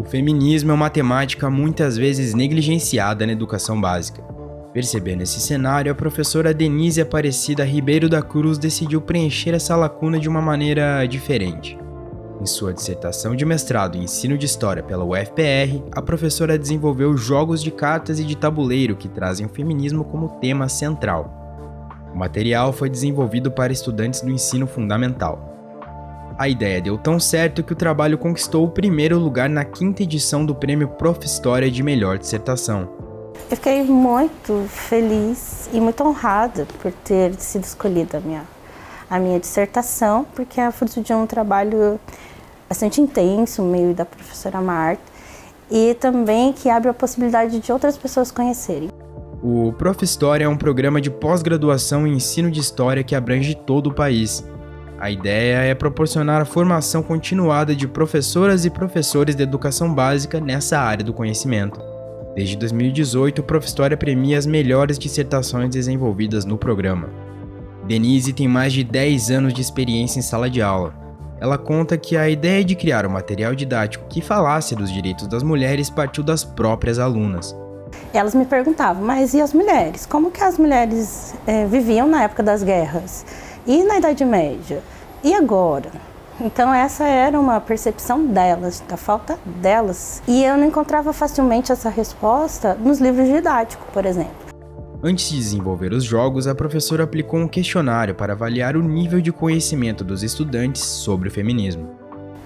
O feminismo é uma temática muitas vezes negligenciada na educação básica. Percebendo esse cenário, a professora Denise Aparecida Ribeiro da Cruz decidiu preencher essa lacuna de uma maneira diferente. Em sua dissertação de mestrado em ensino de história pela UFPR, a professora desenvolveu jogos de cartas e de tabuleiro que trazem o feminismo como tema central. O material foi desenvolvido para estudantes do ensino fundamental. A ideia deu tão certo que o trabalho conquistou o primeiro lugar na quinta edição do Prêmio Prof. História de Melhor Dissertação. Eu fiquei muito feliz e muito honrada por ter sido escolhida a minha, a minha dissertação, porque é fruto de um trabalho bastante intenso, meio da professora Marta, e também que abre a possibilidade de outras pessoas conhecerem. O Prof. História é um programa de pós-graduação em ensino de história que abrange todo o país a ideia é proporcionar a formação continuada de professoras e professores de educação básica nessa área do conhecimento. Desde 2018, o Profistória premia as melhores dissertações desenvolvidas no programa. Denise tem mais de 10 anos de experiência em sala de aula. Ela conta que a ideia de criar um material didático que falasse dos direitos das mulheres partiu das próprias alunas. Elas me perguntavam, mas e as mulheres? Como que as mulheres é, viviam na época das guerras? E na Idade Média? E agora? Então essa era uma percepção delas, da falta delas. E eu não encontrava facilmente essa resposta nos livros didáticos, por exemplo. Antes de desenvolver os jogos, a professora aplicou um questionário para avaliar o nível de conhecimento dos estudantes sobre o feminismo.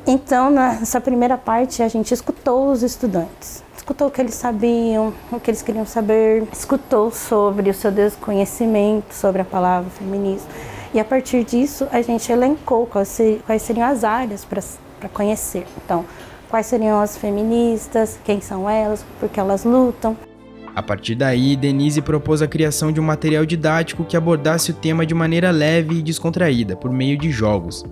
Então, nessa primeira parte, a gente escutou os estudantes. Escutou o que eles sabiam, o que eles queriam saber, escutou sobre o seu desconhecimento sobre a palavra feminismo e a partir disso, a gente elencou quais, ser, quais seriam as áreas para conhecer. Então, quais seriam as feministas, quem são elas, por que elas lutam. A partir daí, Denise propôs a criação de um material didático que abordasse o tema de maneira leve e descontraída, por meio de jogos.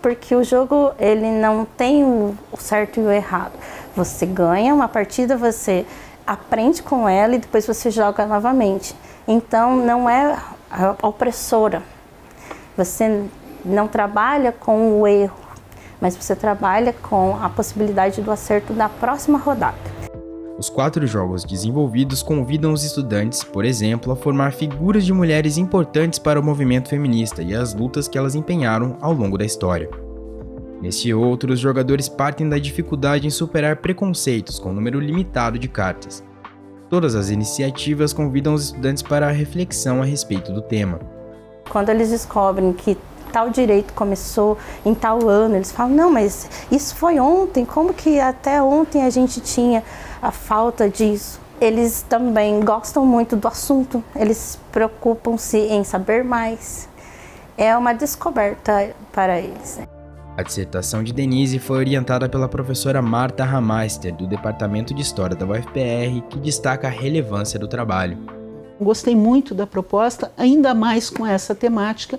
Porque o jogo ele não tem o certo e o errado. Você ganha uma partida, você aprende com ela e depois você joga novamente. Então não é opressora, você não trabalha com o erro, mas você trabalha com a possibilidade do acerto da próxima rodada. Os quatro jogos desenvolvidos convidam os estudantes, por exemplo, a formar figuras de mulheres importantes para o movimento feminista e as lutas que elas empenharam ao longo da história. Nesse outro, os jogadores partem da dificuldade em superar preconceitos com um número limitado de cartas. Todas as iniciativas convidam os estudantes para a reflexão a respeito do tema. Quando eles descobrem que tal direito começou em tal ano, eles falam: não, mas isso foi ontem, como que até ontem a gente tinha a falta disso? Eles também gostam muito do assunto, eles preocupam-se em saber mais. É uma descoberta para eles. A dissertação de Denise foi orientada pela professora Marta Rameister, do Departamento de História da UFPR, que destaca a relevância do trabalho. Gostei muito da proposta, ainda mais com essa temática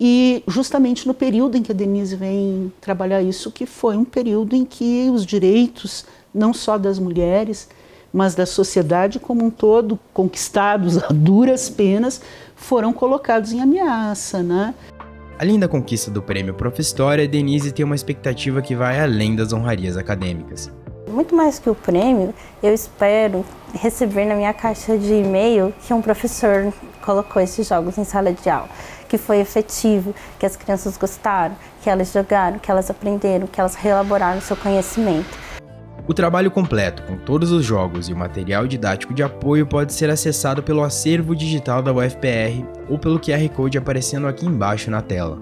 e justamente no período em que a Denise vem trabalhar isso, que foi um período em que os direitos, não só das mulheres, mas da sociedade como um todo, conquistados a duras penas, foram colocados em ameaça, né? Além da conquista do prêmio Prof. História, Denise tem uma expectativa que vai além das honrarias acadêmicas. Muito mais que o prêmio, eu espero receber na minha caixa de e-mail que um professor colocou esses jogos em sala de aula, que foi efetivo, que as crianças gostaram, que elas jogaram, que elas aprenderam, que elas reelaboraram seu conhecimento. O trabalho completo, com todos os jogos e o material didático de apoio, pode ser acessado pelo acervo digital da UFPR ou pelo QR Code aparecendo aqui embaixo na tela.